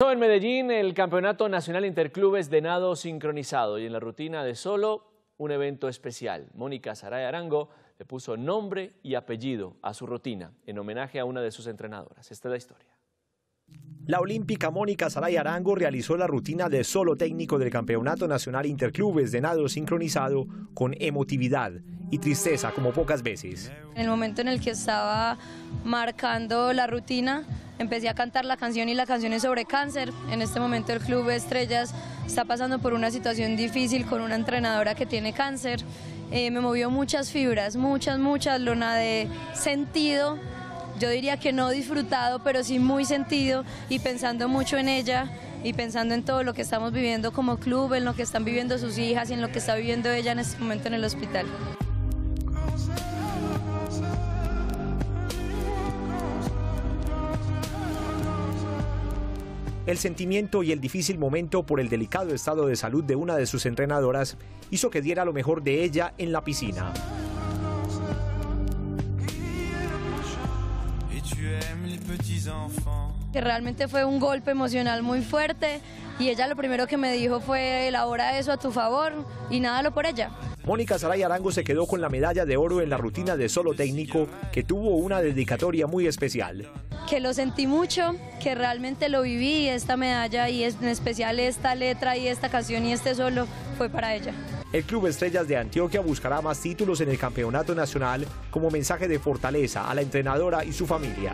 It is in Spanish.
En Medellín, el Campeonato Nacional Interclubes de Nado Sincronizado y en la rutina de solo, un evento especial. Mónica Saray Arango le puso nombre y apellido a su rutina en homenaje a una de sus entrenadoras. Esta es la historia. La olímpica Mónica Saray Arango realizó la rutina de solo técnico del Campeonato Nacional Interclubes de Nado Sincronizado con emotividad y tristeza como pocas veces. En el momento en el que estaba marcando la rutina, empecé a cantar la canción y la canción es sobre cáncer. En este momento el Club Estrellas está pasando por una situación difícil con una entrenadora que tiene cáncer. Eh, me movió muchas fibras, muchas, muchas, lona de sentido. Yo diría que no disfrutado, pero sí muy sentido y pensando mucho en ella y pensando en todo lo que estamos viviendo como club, en lo que están viviendo sus hijas y en lo que está viviendo ella en este momento en el hospital. El sentimiento y el difícil momento por el delicado estado de salud de una de sus entrenadoras hizo que diera lo mejor de ella en la piscina. Que realmente fue un golpe emocional muy fuerte y ella lo primero que me dijo fue elabora eso a tu favor y nada lo por ella. Mónica Saray Arango se quedó con la medalla de oro en la rutina de solo técnico que tuvo una dedicatoria muy especial. Que lo sentí mucho, que realmente lo viví esta medalla y en especial esta letra y esta canción y este solo fue para ella. El Club Estrellas de Antioquia buscará más títulos en el Campeonato Nacional como mensaje de fortaleza a la entrenadora y su familia.